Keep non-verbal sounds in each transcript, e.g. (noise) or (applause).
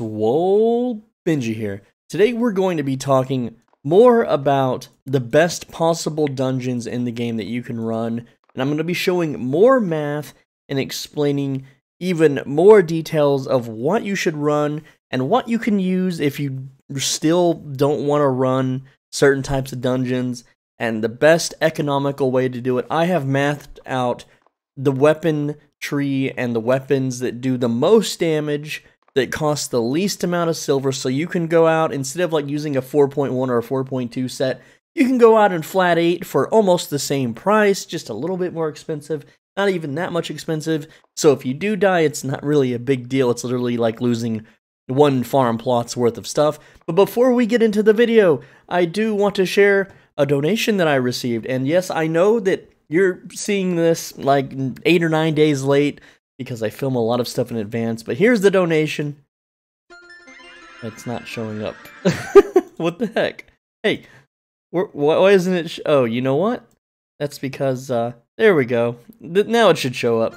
Swole Benji here. Today we're going to be talking more about the best possible dungeons in the game that you can run, and I'm going to be showing more math and explaining even more details of what you should run and what you can use if you still don't want to run certain types of dungeons and the best economical way to do it. I have mathed out the weapon tree and the weapons that do the most damage that costs the least amount of silver. So you can go out instead of like using a 4.1 or a 4.2 set you can go out in flat 8 for almost the same price just a little bit more expensive not even that much expensive. So if you do die it's not really a big deal. It's literally like losing one farm plot's worth of stuff. But before we get into the video i do want to share a donation that i received. And yes i know that you're seeing this like 8 or 9 days late because I film a lot of stuff in advance. But here's the donation. It's not showing up. (laughs) what the heck? Hey, why isn't it? oh, you know what? That's because, uh, there we go. now it should show up.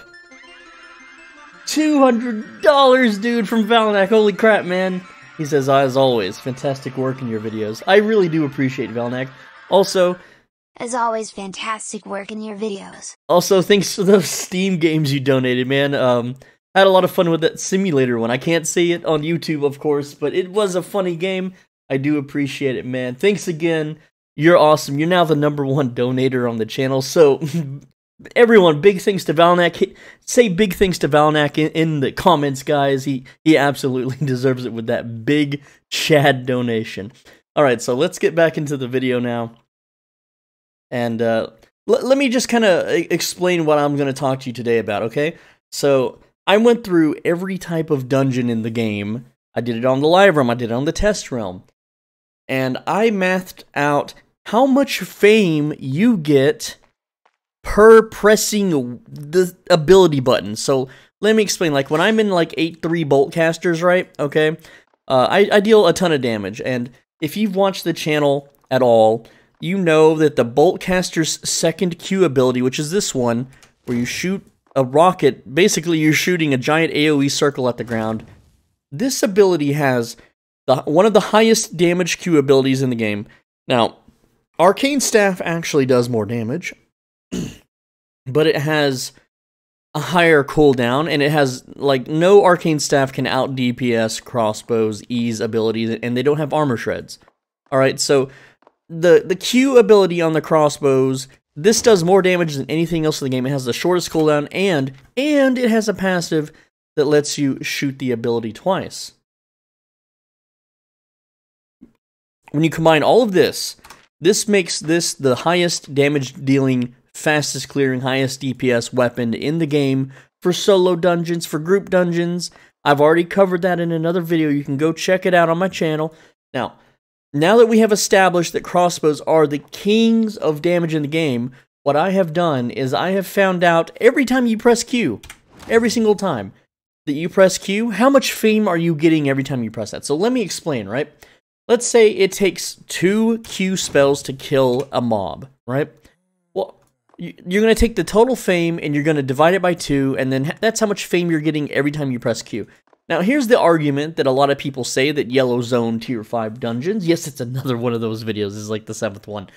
$200, dude, from Valnak. Holy crap, man. He says, as always, fantastic work in your videos. I really do appreciate Valnak. Also, as always, fantastic work in your videos. Also, thanks for those (laughs) Steam games you donated, man. Um, I had a lot of fun with that simulator one. I can't see it on YouTube, of course, but it was a funny game. I do appreciate it, man. Thanks again. You're awesome. You're now the number one donator on the channel. So, (laughs) everyone, big thanks to Valnak. Say big thanks to Valnak in, in the comments, guys. He he absolutely (laughs) deserves it with that big Chad donation. All right, so let's get back into the video now. And uh, l- let me just kind of explain what I'm going to talk to you today about, okay? So I went through every type of dungeon in the game. I did it on the live realm, I did it on the test realm. And I mathed out how much fame you get per pressing the ability button. So let me explain. Like when I'm in like 8-3 bolt casters, right? Okay. Uh, I, I deal a ton of damage. And if you've watched the channel at all, you know that the Boltcaster's second Q ability, which is this one, where you shoot a rocket, basically you're shooting a giant AoE circle at the ground. This ability has the, one of the highest damage Q abilities in the game. Now, Arcane Staff actually does more damage, (clears throat) but it has a higher cooldown, and it has, like, no Arcane Staff can out DPS crossbows, ease abilities, and they don't have armor shreds. Alright, so the the Q ability on the crossbows, this does more damage than anything else in the game. It has the shortest cooldown and and it has a passive that lets you shoot the ability twice. When you combine all of this, this makes this the highest damage dealing, fastest clearing, highest DPS weapon in the game for solo dungeons, for group dungeons. I've already covered that in another video. You can go check it out on my channel. Now, now that we have established that crossbows are the kings of damage in the game, what I have done is I have found out every time you press Q, every single time that you press Q, how much fame are you getting every time you press that? So let me explain, right? Let's say it takes two Q spells to kill a mob, right? Well, you're going to take the total fame and you're going to divide it by two, and then that's how much fame you're getting every time you press Q. Now, here's the argument that a lot of people say that Yellow Zone Tier 5 dungeons, yes, it's another one of those videos, this is like the seventh one.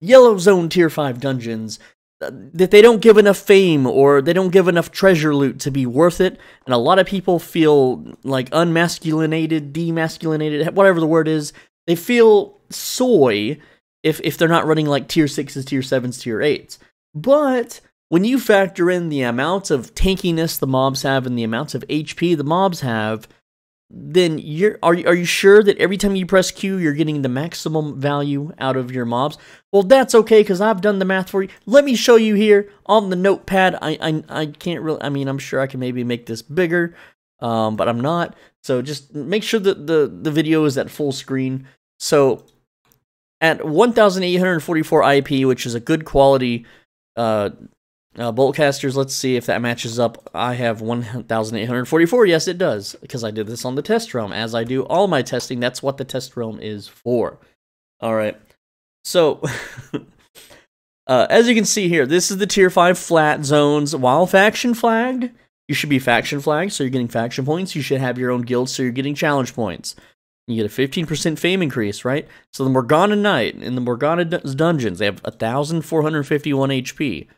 Yellow Zone Tier 5 dungeons, uh, that they don't give enough fame or they don't give enough treasure loot to be worth it. And a lot of people feel like unmasculinated, demasculinated, whatever the word is. They feel soy if, if they're not running like Tier 6s, Tier 7s, Tier 8s. But when you factor in the amounts of tankiness the mobs have and the amounts of HP the mobs have, then you're are are you sure that every time you press Q you're getting the maximum value out of your mobs? Well, that's okay because I've done the math for you. Let me show you here on the notepad. I I, I can't really. I mean, I'm sure I can maybe make this bigger, um, but I'm not. So just make sure that the the video is at full screen. So at 1,844 IP, which is a good quality uh, uh, Boltcasters, let's see if that matches up. I have 1,844. Yes, it does, because I did this on the test realm. As I do all my testing, that's what the test realm is for. All right. So, (laughs) uh, as you can see here, this is the tier 5 flat zones while faction flagged. you should be faction flagged, so you're getting faction points. You should have your own guild, so you're getting challenge points. You get a 15% fame increase, right? So the Morgana Knight in the Morgana dungeons, they have 1,451 HP.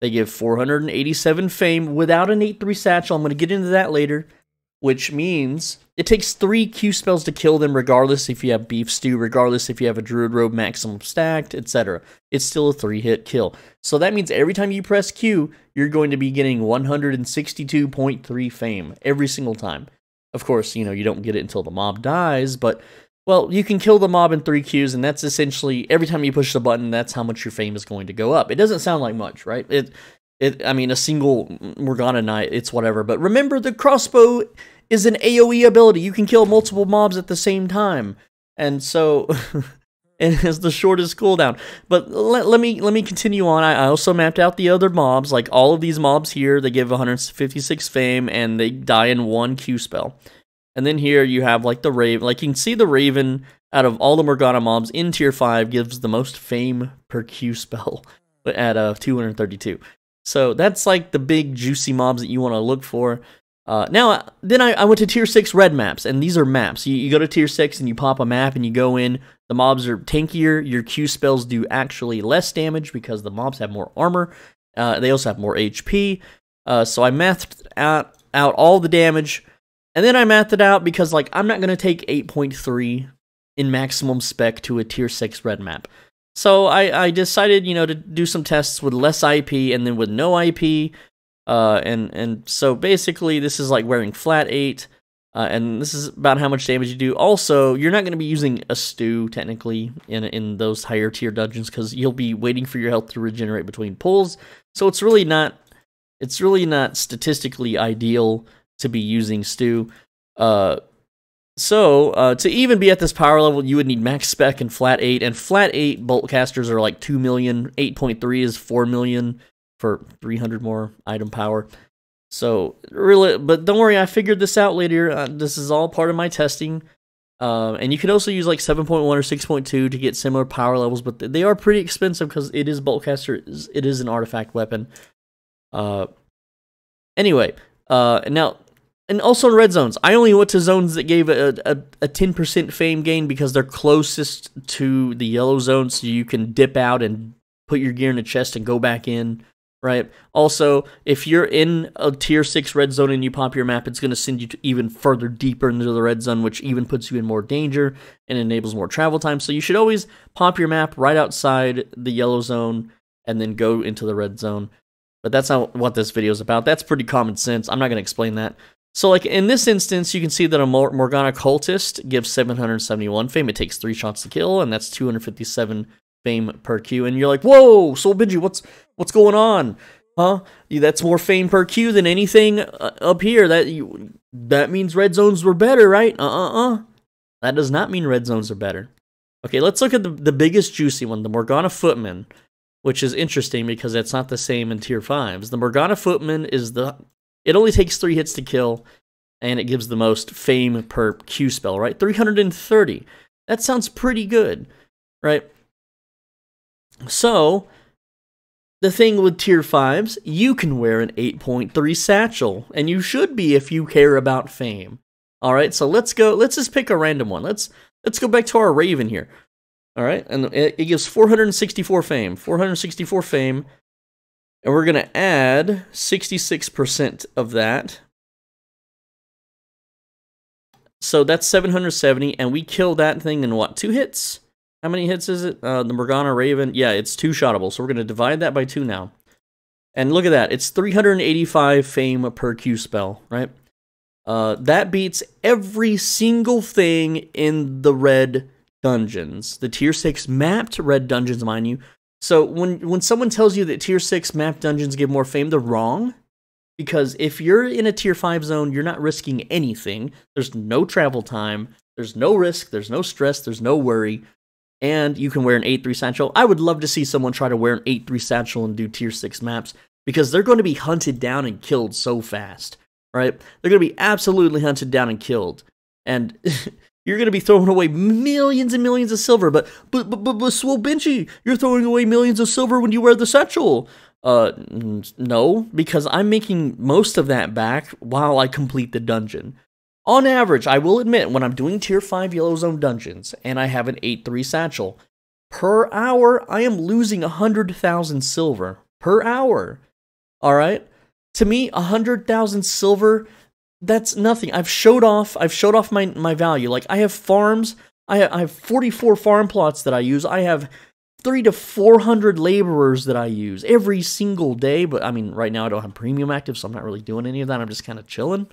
They give 487 fame without an 8-3 satchel. I'm going to get into that later which means it takes three Q spells to kill them, regardless if you have Beef Stew, regardless if you have a Druid Robe maximum stacked, etc. It's still a three hit kill. So that means every time you press Q, you're going to be getting 162.3 fame every single time. Of course, you know, you don't get it until the mob dies, but well, you can kill the mob in three Qs, and that's essentially every time you push the button, that's how much your fame is going to go up. It doesn't sound like much, right? It it, I mean, a single Morgana Knight, it's whatever. But remember, the crossbow is an AoE ability. You can kill multiple mobs at the same time, and so (laughs) it has the shortest cooldown. But let, let me let me continue on. I, I also mapped out the other mobs. Like all of these mobs here, they give 156 fame, and they die in one Q spell. And then here you have like the Raven. Like you can see the Raven out of all the Morgana mobs in tier 5 gives the most fame per Q spell (laughs) at uh, 232. So that's like the big juicy mobs that you want to look for. Uh, now, then I, I, went to tier 6 red maps, and these are maps. You, you, go to tier 6 and you pop a map and you go in. The mobs are tankier. Your Q spells do actually less damage because the mobs have more armor. Uh, they also have more HP. Uh, so I mathed out, out all the damage. And then I mathed it out because like I'm not going to take 8.3 in maximum spec to a tier 6 red map. So I, I decided, you know, to do some tests with less IP and then with no IP. Uh, and, and so basically, this is like wearing flat 8. Uh, and this is about how much damage you do. Also, you're not going to be using a stew technically in in those higher tier dungeons because you'll be waiting for your health to regenerate between pulls. So it's really not it's really not statistically ideal to be using stew. Uh, so, uh, to even be at this power level, you would need max spec and flat 8, and flat 8 bolt casters are like 2 million, 8.3 is 4 million for 300 more item power. So, really, but don't worry, I figured this out later. Uh, this is all part of my testing. Uh, and you can also use like 7.1 or 6.2 to get similar power levels, but they are pretty expensive because it is bolt caster, it is an artifact weapon. Uh, anyway, uh, now and also in red zones. I only went to zones that gave a, a, a 10% fame gain because they're closest to the yellow zone, so you can dip out and put your gear in a chest and go back in, right? Also, if you're in a tier 6 red zone and you pop your map, it's going to send you to even further deeper into the red zone, which even puts you in more danger and enables more travel time. So you should always pop your map right outside the yellow zone and then go into the red zone. But that's not what this video is about. That's pretty common sense. I'm not going to explain that. So, like in this instance, you can see that a Morgana cultist gives 771 fame. It takes three shots to kill, and that's 257 fame per Q. And you're like, "Whoa, Swole Benji, what's what's going on? Huh? That's more fame per Q than anything uh, up here. That you, that means red zones were better, right? Uh uh uh. That does not mean red zones are better. Okay, let's look at the, the biggest juicy one, the Morgana Footman, which is interesting because it's not the same in tier fives. The Morgana Footman is the it only takes three hits to kill, and it gives the most fame per Q spell, right? 330. That sounds pretty good, right? So, the thing with tier 5s, you can wear an 8.3 satchel, and you should be if you care about fame. All right, so let's go. Let's just pick a random one. Let's let's go back to our Raven here. All right, and it, it gives 464 fame. 464 fame and we're going to add 66% of that. So that's 770, and we kill that thing in what, two hits? How many hits is it? Uh, the Morgana Raven, yeah, it's two shottable, so we're going to divide that by two now. And look at that, it's 385 fame per Q spell, right? Uh, that beats every single thing in the red dungeons. The tier 6 mapped red dungeons, mind you, so when when someone tells you that tier 6 map dungeons give more fame, they're wrong. Because if you're in a tier 5 zone, you're not risking anything. There's no travel time, there's no risk, there's no stress, there's no worry. And you can wear an 8-3 satchel. I would love to see someone try to wear an 8-3 satchel and do tier 6 maps because they're going to be hunted down and killed so fast. Right? They're going to be absolutely hunted down and killed. And (laughs) You're going to be throwing away millions and millions of silver, but but but but, but Swole Benji, you're throwing away millions of silver when you wear the satchel. Uh, no, because I'm making most of that back while I complete the dungeon. On average, I will admit, when I'm doing tier 5 Yellow Zone dungeons and I have an 8 3 satchel, per hour, I am losing 100,000 silver. Per hour. Alright? To me, 100,000 silver, that's nothing. I've showed off, I've showed off my, my value. Like, I have farms, I, I have 44 farm plots that I use. I have three to 400 laborers that I use every single day. But I mean, right now I don't have premium active, so I'm not really doing any of that. I'm just kind of chilling,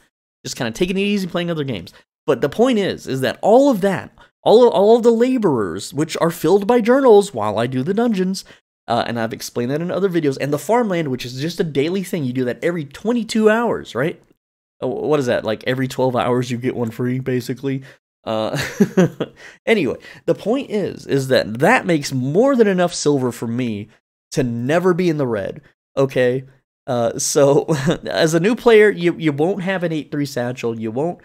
just kind of taking it easy, playing other games. But the point is, is that all of that, all of, all of the laborers, which are filled by journals while I do the dungeons, uh, and I've explained that in other videos, and the farmland, which is just a daily thing. You do that every 22 hours, right? Oh, what is that? Like every 12 hours you get one free, basically. Uh, (laughs) anyway, the point is, is that that makes more than enough silver for me to never be in the red. Okay, uh, so (laughs) as a new player, you you won't have an eight three satchel. You won't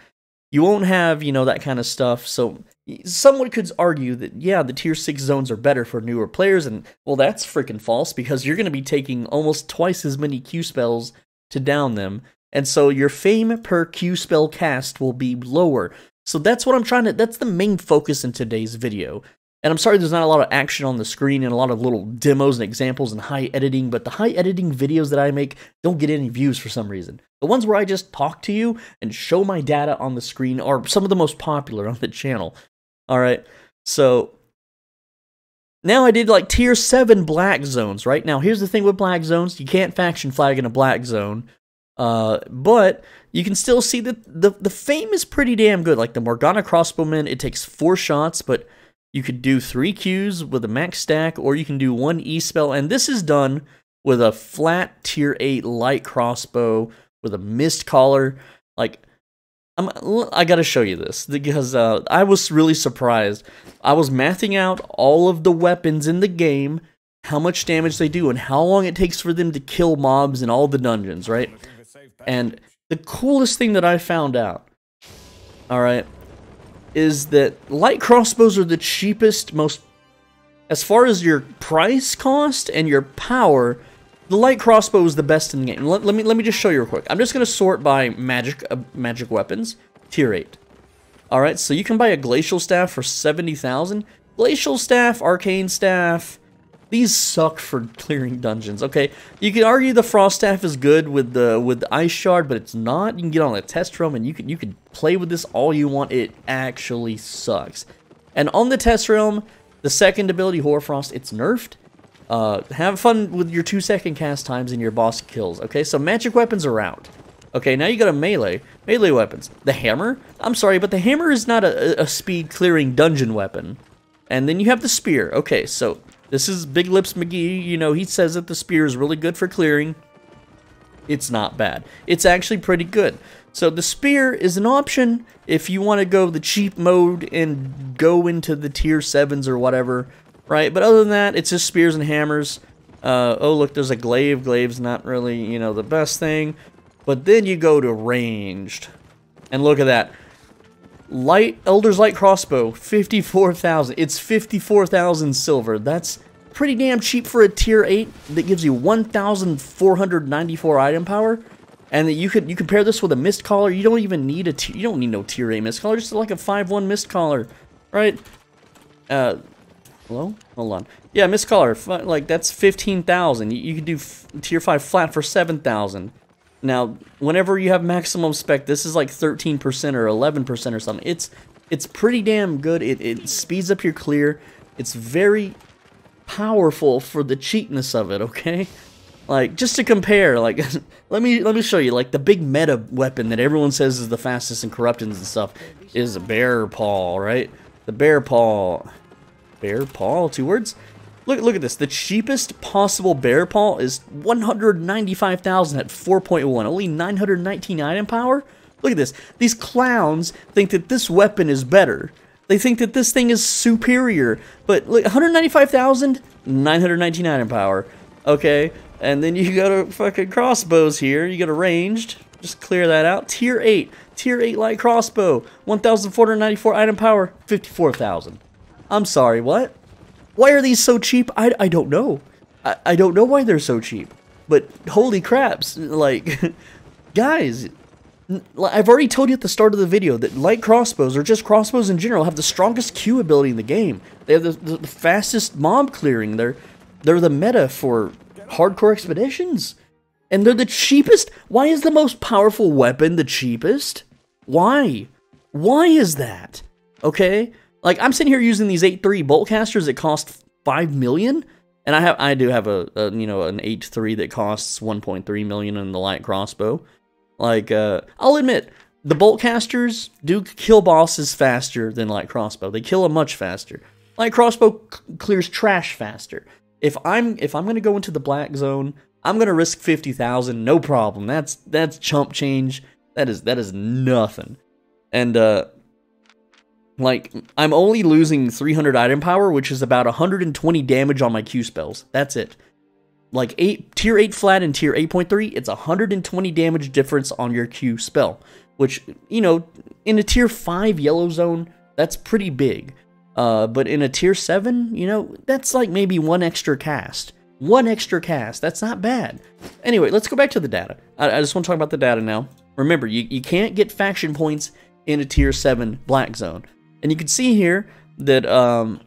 you won't have you know that kind of stuff. So someone could argue that yeah, the tier six zones are better for newer players, and well, that's freaking false because you're going to be taking almost twice as many Q spells to down them. And so your fame per Q spell cast will be lower. So that's what I'm trying to, that's the main focus in today's video. And I'm sorry there's not a lot of action on the screen and a lot of little demos and examples and high editing, but the high editing videos that I make don't get any views for some reason. The ones where I just talk to you and show my data on the screen are some of the most popular on the channel. Alright, so now I did like tier 7 black zones, right? Now here's the thing with black zones, you can't faction flag in a black zone. Uh, but you can still see that the, the fame is pretty damn good. Like the Morgana crossbowman, it takes four shots, but you could do three Qs with a max stack, or you can do one E spell. And this is done with a flat tier 8 light crossbow with a Mistcaller. Like, I'm, I gotta show you this because uh, I was really surprised. I was mathing out all of the weapons in the game, how much damage they do, and how long it takes for them to kill mobs in all the dungeons, right? And the coolest thing that I found out, alright, is that light crossbows are the cheapest, most. As far as your price cost and your power, the light crossbow is the best in the game. Let, let me let me just show you real quick. I'm just gonna sort by magic uh, magic weapons, tier eight. All right, so you can buy a glacial staff for seventy thousand. Glacial staff, arcane staff, these suck for clearing dungeons. Okay, you can argue the frost staff is good with the with the ice shard, but it's not. You can get on a test realm and you can you can play with this all you want. It actually sucks. And on the test realm, the second ability Hoarfrost, it's nerfed. Uh, have fun with your two second cast times and your boss kills. Okay, so magic weapons are out. Okay, now you got a melee. Melee weapons. The hammer? I'm sorry, but the hammer is not a, a speed clearing dungeon weapon. And then you have the spear. Okay, so this is Big Lips McGee. You know, he says that the spear is really good for clearing. It's not bad. It's actually pretty good. So the spear is an option if you want to go the cheap mode and go into the tier 7s or whatever, right? But other than that, it's just spears and hammers. Uh, oh, look, there's a glaive. Glaive's not really, you know, the best thing. But then you go to ranged. And look at that. Light Elder's Light Crossbow, 54,000. It's 54,000 silver. That's pretty damn cheap for a tier 8 that gives you 1,494 item power. And you could you compare this with a Mistcaller, you don't even need a you don't need no tier 8 Mistcaller, just like a 5-1 Mistcaller, right? Uh hello? Hold on. Yeah, Mistcaller, like that's 15,000. You, you could do tier 5 flat for 7,000. Now, whenever you have maximum spec, this is like 13% or 11% or something. It's it's pretty damn good. It, it speeds up your clear. It's very powerful for the cheapness of it, okay? Like, just to compare, like, (laughs) let me let me show you, like, the big meta weapon that everyone says is the fastest in Corruptions and stuff is a Bear Paw, right? The Bear Paw. Bear Paw, two words? Look, look at this. The cheapest possible bear paw is 195,000 at 4.1. Only 919 item power? Look at this. These clowns think that this weapon is better. They think that this thing is superior. But look, 195,000, 919 item power. Okay, and then you go to fucking crossbows here. You go to ranged. Just clear that out. Tier 8. Tier 8 light crossbow. 1,494 item power. 54,000. I'm sorry, what? Why are these so cheap? I, I don't know. I, I don't know why they're so cheap. but holy craps, like, (laughs) guys, I've already told you at the start of the video that light crossbows, or just crossbows in general, have the strongest Q ability in the game. They have the, the, the fastest mob clearing. They're, they're the meta for hardcore expeditions. And they're the cheapest. Why is the most powerful weapon the cheapest? Why? Why is that? Okay? Like, I'm sitting here using these 8.3 bolt casters that cost 5 million. And I have, I do have a, a you know, an 8.3 that costs 1.3 million in the light crossbow. Like, uh, I'll admit, the bolt casters do kill bosses faster than light crossbow. They kill them much faster. Light crossbow clears trash faster. If I'm if I'm gonna go into the black zone, I'm gonna risk fifty thousand, no problem. That's that's chump change. That is that is nothing. And uh, like I'm only losing 300 item power, which is about 120 damage on my Q spells. That's it. Like 8 tier 8 flat and tier 8.3 it's 120 damage difference on your q spell which you know in a tier 5 yellow zone that's pretty big. Uh, but in a tier 7 you know that's like maybe one extra cast. One extra cast that's not bad. Anyway let's go back to the data. I, I just want to talk about the data now. Remember you, you can't get faction points in a tier 7 black zone and you can see here that um,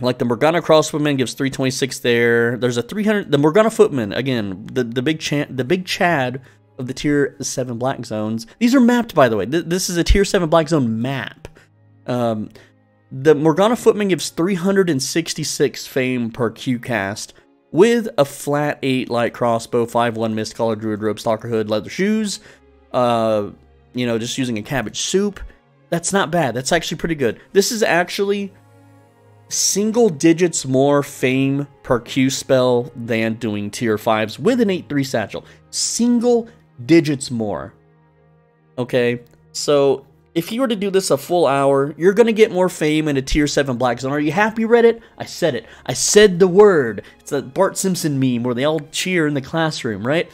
like the Morgana Crossbowman gives 326 there. There's a 300. The Morgana Footman again. The the big chan, the big Chad of the tier seven black zones. These are mapped by the way. Th this is a tier seven black zone map. Um, the Morgana Footman gives 366 fame per Q cast with a flat 8 light crossbow, 5-1 Mistcaller druid robe, stalker hood, leather shoes. Uh, you know, just using a cabbage soup. That's not bad. That's actually pretty good. This is actually single digits more fame per Q spell than doing tier 5s with an 8-3 satchel. Single digits more. Okay, so if you were to do this a full hour, you're going to get more fame in a tier 7 Black Zone. Are you happy, Reddit? I said it. I said the word. It's a Bart Simpson meme where they all cheer in the classroom, right?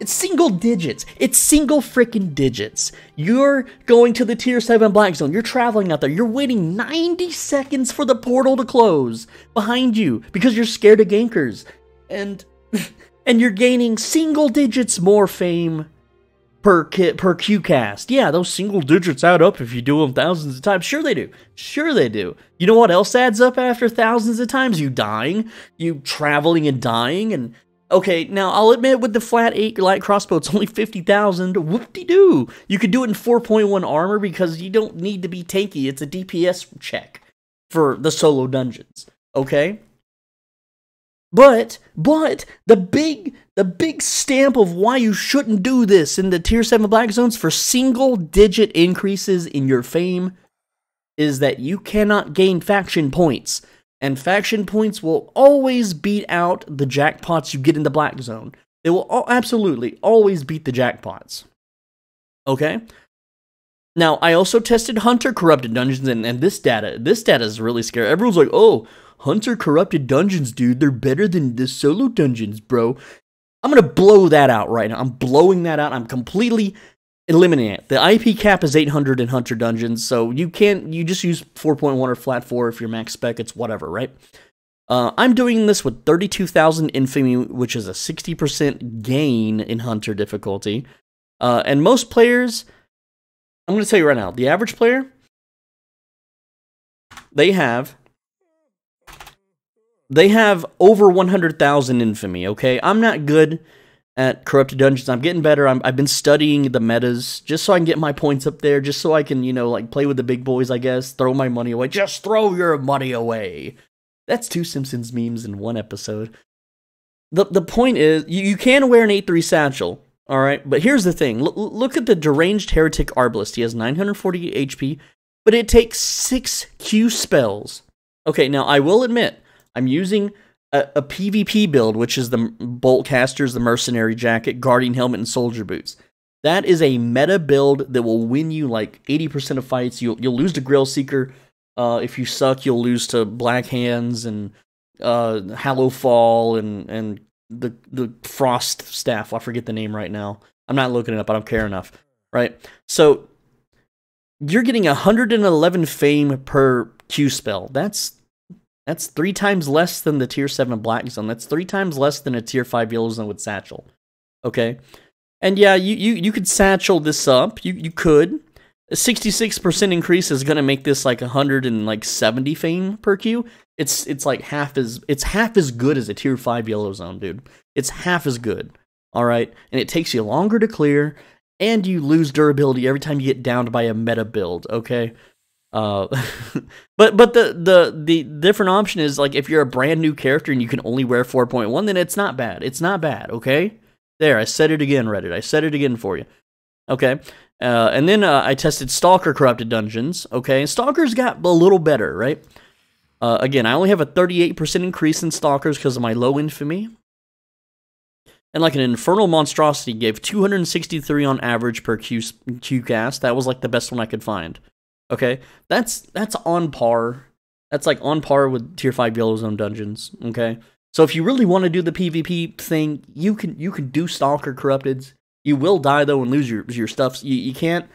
It's single digits. It's single freaking digits. You're going to the tier 7 black zone. You're traveling out there. You're waiting 90 seconds for the portal to close behind you because you're scared of gankers. And (laughs) and you're gaining single digits more fame per ki- per QCast. Yeah, those single digits add up if you do them thousands of times. Sure they do. Sure they do. You know what else adds up after thousands of times? You dying, you traveling and dying and Okay, now I'll admit with the flat 8 light crossbow, it's only 50,000. Whoop-de-doo! You could do it in 4.1 armor because you don't need to be tanky. It's a DPS check for the solo dungeons. Okay? But, but, the big, the big stamp of why you shouldn't do this in the tier 7 black zones for single digit increases in your fame is that you cannot gain faction points and faction points will always beat out the jackpots you get in the black zone. They will absolutely always beat the jackpots. Okay? Now, I also tested Hunter Corrupted Dungeons, and, and this data, this data is really scary. Everyone's like, oh, Hunter Corrupted Dungeons, dude, they're better than the solo dungeons, bro. I'm gonna blow that out right now. I'm blowing that out. I'm completely eliminate it. The IP cap is 800 in Hunter Dungeons, so you can't, you just use 4.1 or flat 4 if you're max spec, it's whatever, right? Uh, I'm doing this with 32,000 Infamy, which is a 60% gain in Hunter difficulty. Uh, and most players, I'm going to tell you right now, the average player, they have they have over 100,000 infamy, okay? I'm not good at Corrupted Dungeons. I'm getting better. i have been studying the metas just so I can get my points up there, just so I can, you know, like play with the big boys, I guess. Throw my money away. Just throw your money away. That's two Simpsons memes in one episode. The, the point is, you, you can wear an 8-3 satchel, alright? But here's the thing. L look at the Deranged Heretic Arbalist. He has 940 HP, but it takes 6 Q spells. Okay, now I will admit, I'm using a, a PvP build, which is the Bolt Casters, the Mercenary Jacket, Guardian Helmet, and Soldier Boots. That is a meta build that will win you like 80% of fights. You'll, you'll lose to Grail Seeker. Uh, if you suck, you'll lose to Black Hands and uh, Hallowfall and, and the, the Frost Staff. I forget the name right now. I'm not looking it up. I don't care enough. Right? So you're getting 111 fame per Q spell. That's That's three times less than the tier 7 black zone. That's three times less than a tier 5 yellow zone with satchel. Okay? And yeah, you, you, you could satchel this up. You, you could. A 66% increase is going to make this like 170 fame per queue. It's it's like half as it's half as good as a tier 5 yellow zone, dude. It's half as good. All right? And it takes you longer to clear and you lose durability every time you get downed by a meta build, okay? Uh, (laughs) but but the the the different option is like if you're a brand new character and you can only wear 4.1, then it's not bad. It's not bad, okay? There, I said it again, Reddit. I said it again for you. Okay. Uh, and then uh, I tested Stalker Corrupted Dungeons. Okay. Stalkers got a little better, right? Uh, again, I only have a 38% increase in Stalkers because of my low infamy. And like an Infernal Monstrosity gave 263 on average per Q, Q cast. That was like the best one I could find. Okay. That's that's on par. That's like on par with tier 5 Yellow Zone dungeons. Okay. So if you really want to do the PvP thing, you can you can do Stalker Corrupteds. You will die though and lose your your stuff. You you can't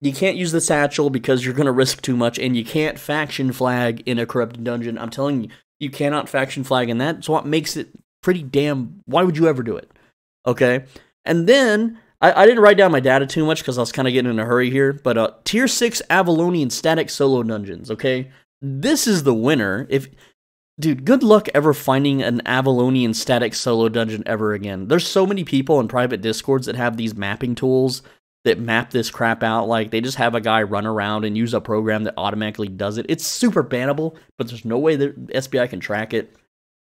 you can't use the satchel because you're gonna risk too much, and you can't faction flag in a corrupted dungeon. I'm telling you, you cannot faction flag, and that's what makes it pretty damn. Why would you ever do it? Okay, and then I, I didn't write down my data too much because I was kind of getting in a hurry here. But uh, tier six Avalonian static solo dungeons. Okay, this is the winner. If Dude, good luck ever finding an Avalonian static solo dungeon ever again. There's so many people in private discords that have these mapping tools that map this crap out. Like, they just have a guy run around and use a program that automatically does it. It's super bannable, but there's no way that SBI can track it.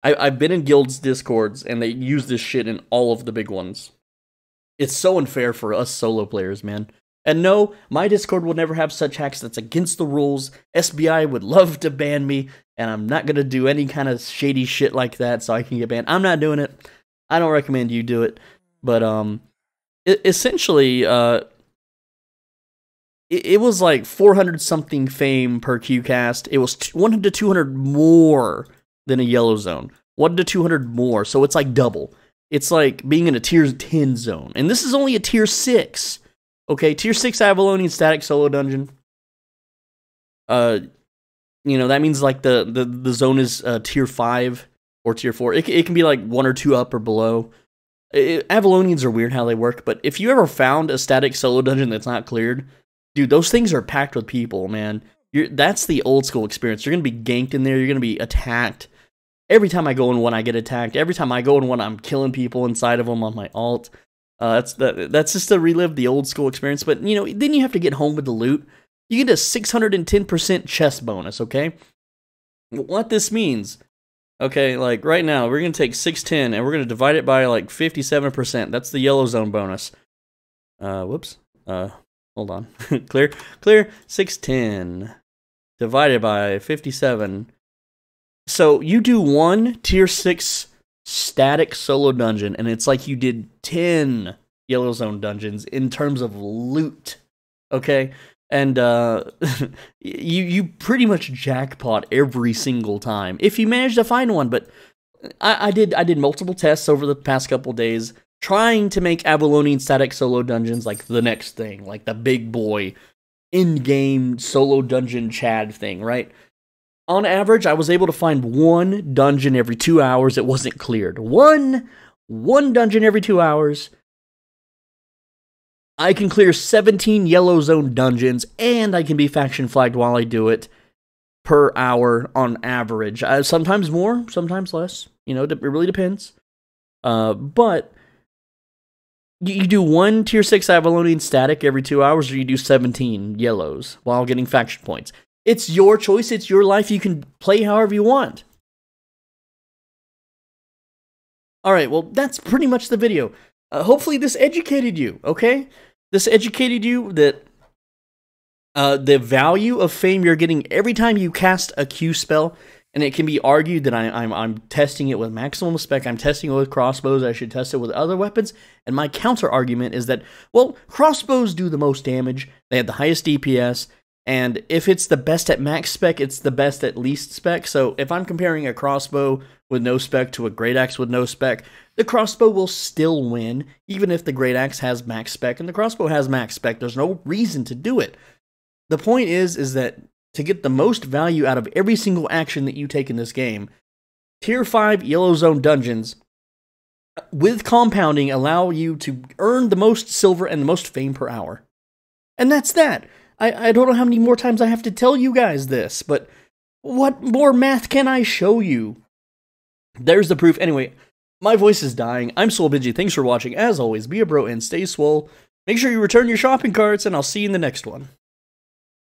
I, I've been in guilds discords, and they use this shit in all of the big ones. It's so unfair for us solo players, man. And no, my Discord will never have such hacks. That's against the rules. SBI would love to ban me, and I'm not going to do any kind of shady shit like that so I can get banned. I'm not doing it. I don't recommend you do it. But um essentially uh it, it, was like 400 something fame per QCast. It was 100 to 200 more than a yellow zone. 1 to 200 more. So it's like double. It's like being in a tier 10 zone. And this is only a tier 6. Okay, tier 6 Avalonian static solo dungeon. Uh you know, that means like the the, the zone is uh, tier 5 or tier 4. It, it can be like one or two up or below. It, Avalonians are weird how they work, but if you ever found a static solo dungeon that's not cleared, dude, those things are packed with people, man. You're, that's the old school experience. You're gonna be ganked in there. You're gonna be attacked. Every time I go in one, I get attacked. Every time I go in one, I'm killing people inside of them on my alt. Uh, that's that, that's just to relive the old school experience. But you know, then you have to get home with the loot. You get a 610% chest bonus. Okay, what this means? Okay, like right now, we're gonna take 610 and we're gonna divide it by like 57%. That's the yellow zone bonus. Uh, whoops. Uh, hold on. (laughs) clear, clear. 610 divided by 57. So you do one tier six static solo dungeon, and it's like you did 10 Yellow Zone dungeons in terms of loot. Okay? And uh, (laughs) you you pretty much jackpot every single time if you manage to find one. But I, I did I did multiple tests over the past couple days trying to make Avalonian static solo dungeons like the next thing, like the big boy in-game solo dungeon Chad thing, right? On average, I was able to find one dungeon every two hours that wasn't cleared. One, one dungeon every two hours. I can clear 17 yellow zone dungeons, and I can be faction flagged while I do it per hour on average. Uh, sometimes more, sometimes less. You know, it really depends. Uh, but you, do one tier 6 Avalonian static every two hours, or you do 17 yellows while getting faction points. It's your choice, it's your life. You can play however you want. All right, well, that's pretty much the video. Uh, hopefully, this educated you, okay? This educated you that uh, the value of fame you're getting every time you cast a Q spell, and it can be argued that I, am I'm, I'm testing it with maximum spec, I'm testing it with crossbows, I should test it with other weapons, and my counter argument is that, well, crossbows do the most damage, they have the highest DPS, and if it's the best at max spec, it's the best at least spec. So if I'm comparing a crossbow with no spec to a great axe with no spec, the crossbow will still win, even if the great axe has max spec and the crossbow has max spec. There's no reason to do it. The point is, is that to get the most value out of every single action that you take in this game, Tier 5 Yellow Zone dungeons with compounding allow you to earn the most silver and the most fame per hour. And that's that. I, I don't know how many more times I have to tell you guys this, but what more math can I show you? There's the proof. Anyway, my voice is dying. I'm Swole Benji. Thanks for watching. As always, be a bro and stay swole. Make sure you return your shopping carts, and I'll see you in the next one.